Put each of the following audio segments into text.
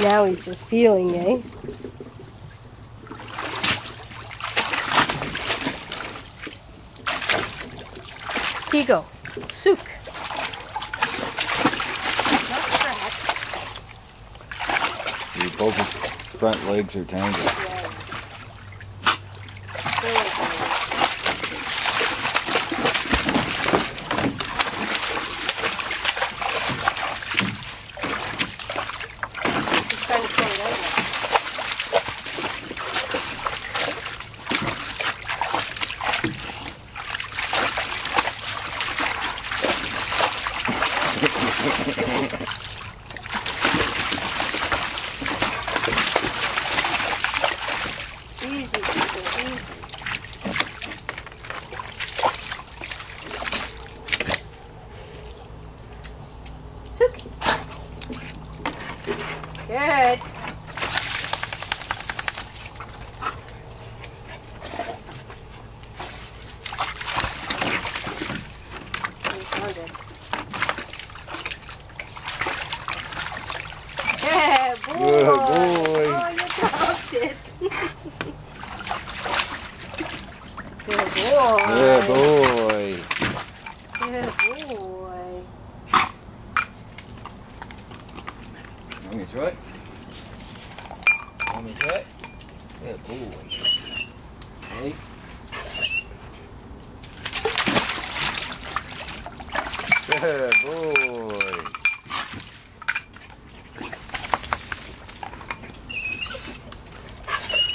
Now he's just feeling, eh? Tygo, Sook. Your both front legs are tangled. He's trying to pull it out now. Easy, Tygo, easy. Sook. Good. You found it. Yeah, boy. Good boy. Oh, you dropped it. Good boy. Good boy. Good boy. Let me try it. Let me try it. Good boy. Hey. Good boy.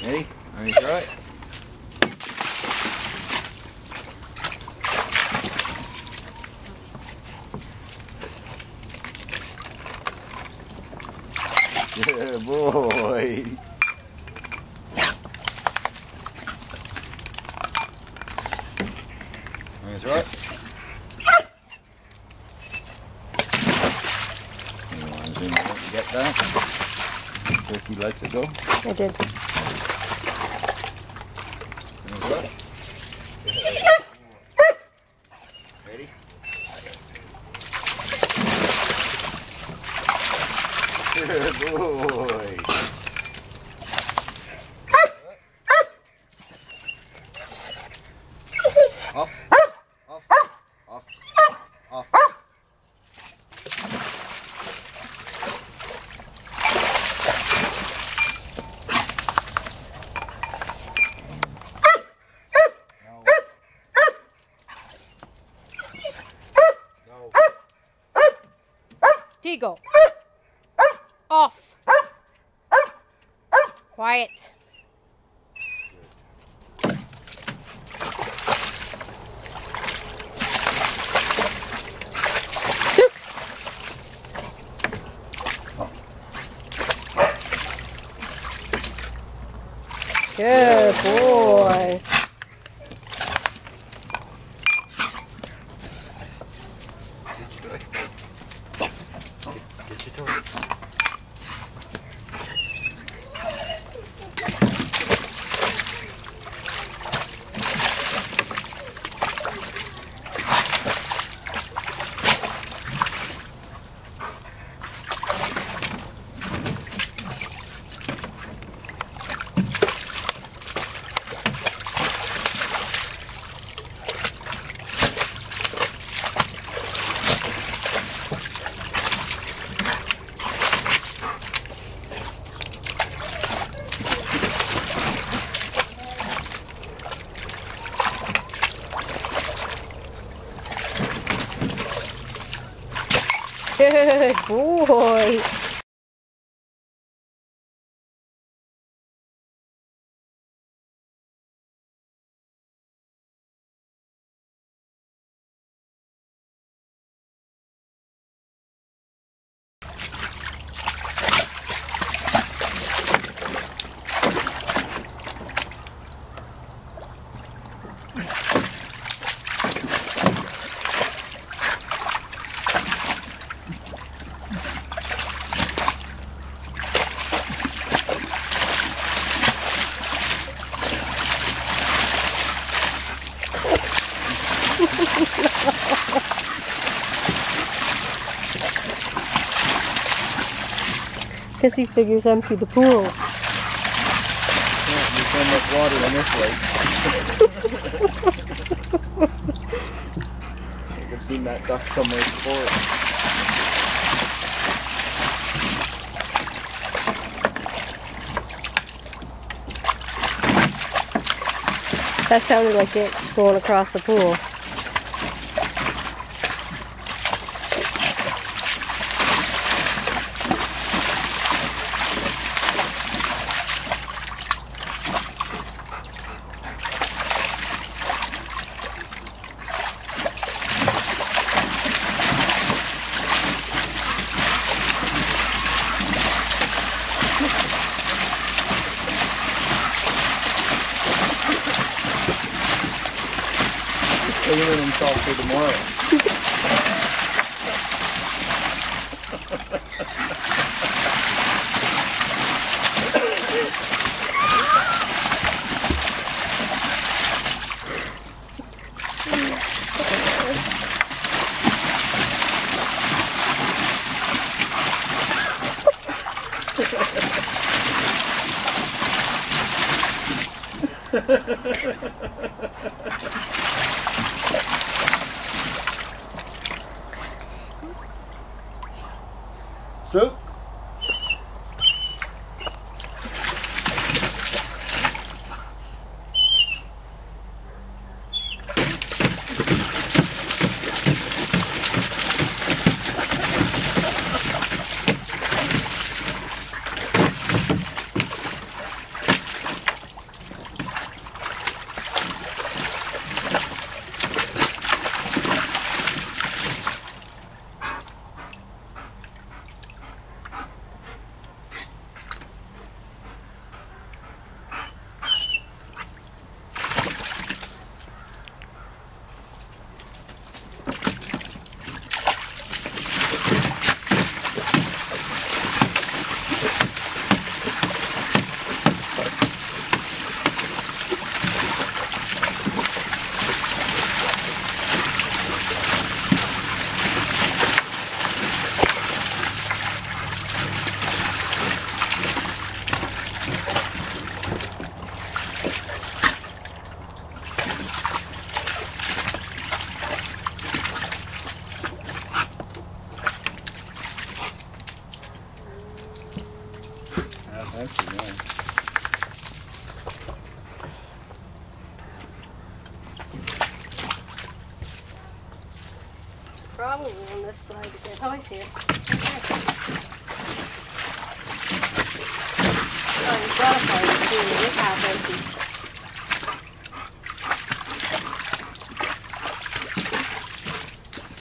Ready? Let me try it. Good boy. That's right. You want to zoom in to get that? Turkey lets it go. I did. That's right. Ready? Good boy. Quiet. Good boy. Good boy. Because he figures empty the pool. Yeah, there's so much water in this lake. I've seen that duck somewhere before. That sounded like it going across the pool. For tomorrow. So, that's probably on this side because oh, I see it. Okay. Oh, you got a fire too. Half empty.